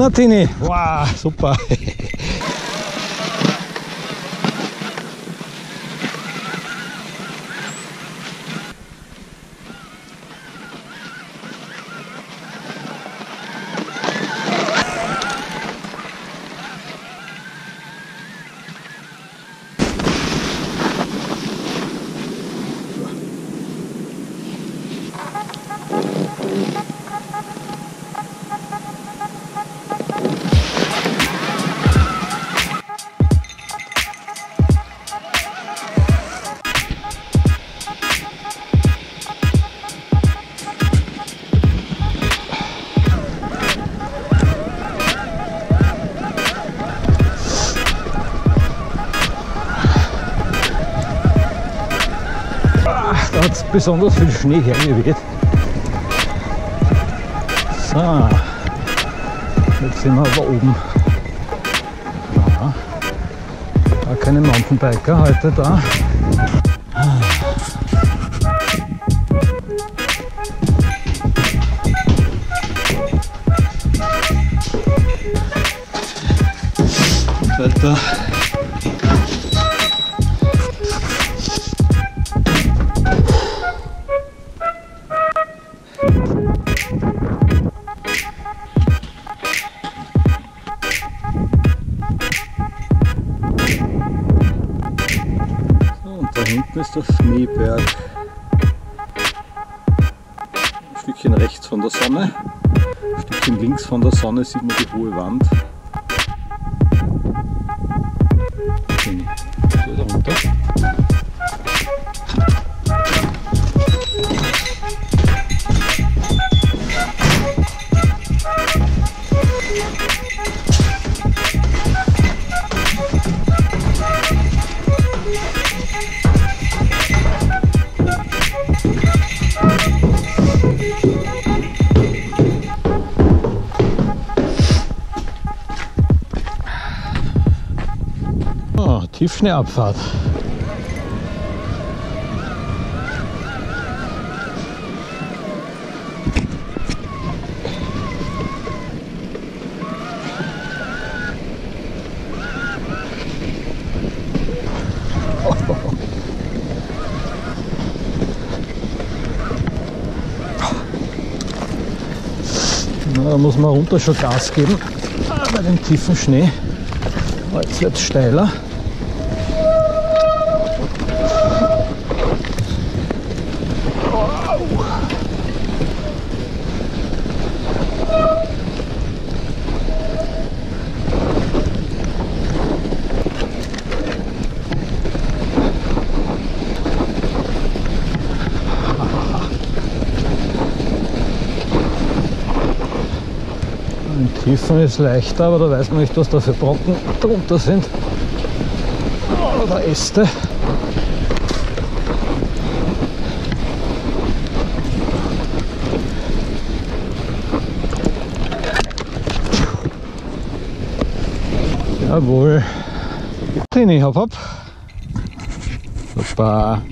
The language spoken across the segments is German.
Nothing. Wow, super. Besonders viel Schnee hergeweht. So, jetzt sind wir aber oben. Ja. Gar keine Mountainbiker heute da. Weiter. Ist der Schneeberg. Ein Stückchen rechts von der Sonne, ein Stückchen links von der Sonne sieht man die hohe Wand. Tiefschneeabfahrt. Da muss man runter schon Gas geben Ah, bei dem tiefen Schnee. Jetzt wird es steiler. Tiefen ist leichter, aber da weiß man nicht, was da für Brocken drunter sind. Oder Äste. Oh boy. Nee, nee, hop hop. Hoppa.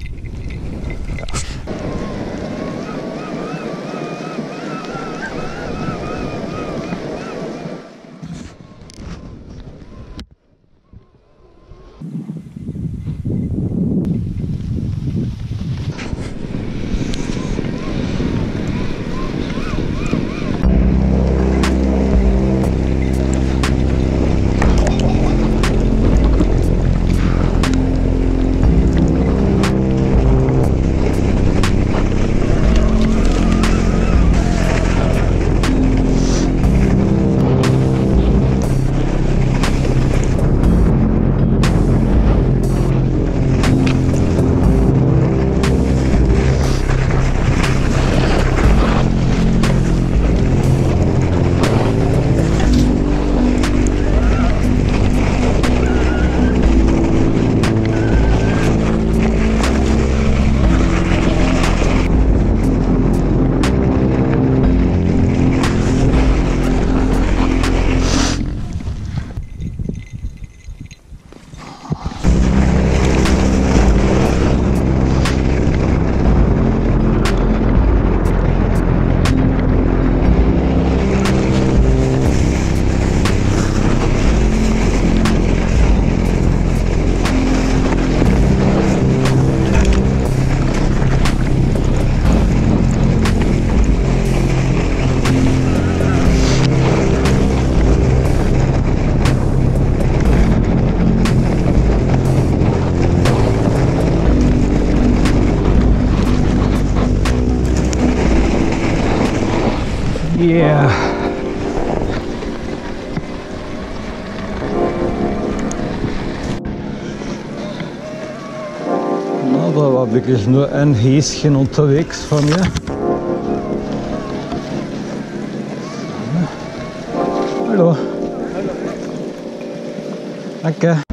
Yeah. Na, da war wirklich nur ein Häschen unterwegs vor mir. Hallo. Danke.